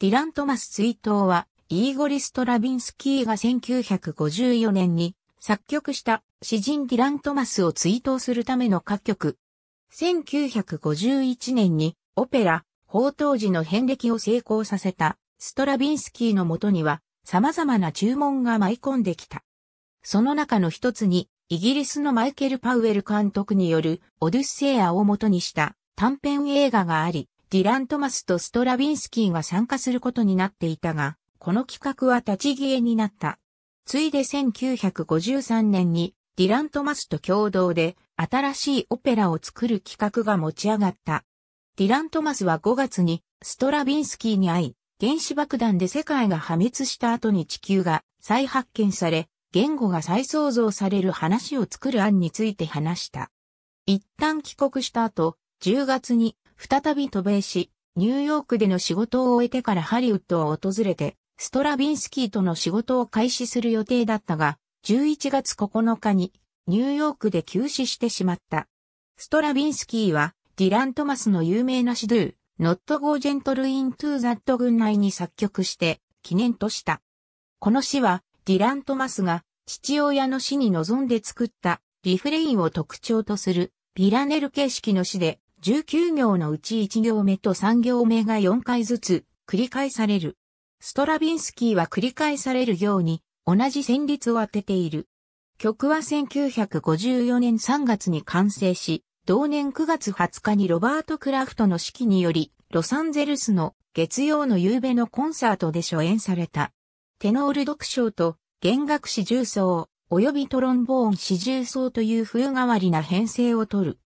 ディラン・トマス追悼は、イーゴリ・ストラビンスキーが1954年に作曲した詩人ディラン・トマスを追悼するための歌曲。1951年にオペラ、放蕩児の遍歴を成功させたストラビンスキーのもとには様々な注文が舞い込んできた。その中の一つにイギリスのマイケル・パウエル監督によるオデュッセイアをもとにした短編映画があり、ディラン・トマスとストラビンスキーが参加することになっていたが、この企画は立ち消えになった。ついで1953年にディラン・トマスと共同で新しいオペラを作る企画が持ち上がった。ディラン・トマスは5月にストラビンスキーに会い、原子爆弾で世界が破滅した後に地球が再発見され、言語が再創造される話を作る案について話した。一旦帰国した後、10月に再び渡米し、ニューヨークでの仕事を終えてからハリウッドを訪れて、ストラビンスキーとの仕事を開始する予定だったが、11月9日にニューヨークで休止してしまった。ストラビンスキーはディラン・トマスの有名なシドゥ、Not Go Gentle Into That 群内に作曲して記念とした。この詩はディラン・トマスが父親の死に臨んで作ったリフレインを特徴とするビラネル形式の詩で19行のうち1行目と3行目が4回ずつ繰り返される。ストラビンスキーは繰り返されるように同じ旋律を当てている。曲は1954年3月に完成し、同年9月20日にロバート・クラフトの指揮により、ロサンゼルスの月曜の夕べのコンサートで初演された。テノール読章と弦楽四重奏、及びトロンボーン四重奏という風変わりな編成をとる。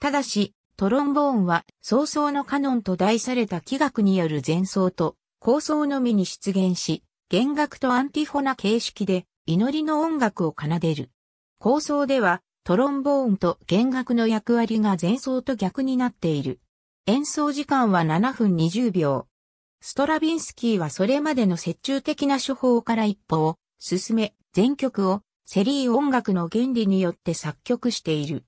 ただし、トロンボーンは、早々のカノンと題された器楽による前奏と、構想のみに出現し、弦楽とアンティフォナ形式で、祈りの音楽を奏でる。構想では、トロンボーンと弦楽の役割が前奏と逆になっている。演奏時間は7分20秒。ストラビンスキーはそれまでの折衷的な手法から一歩を進め、全曲をセリー音楽の原理によって作曲している。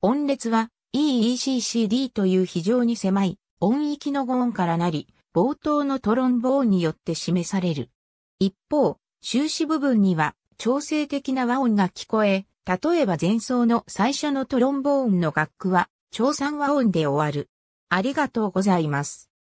音列は EECCD という非常に狭い音域の語音からなり、冒頭のトロンボーンによって示される。一方、終始部分には調整的な和音が聞こえ、例えば前奏の最初のトロンボーンの楽譜は、調算和音で終わる。ありがとうございます。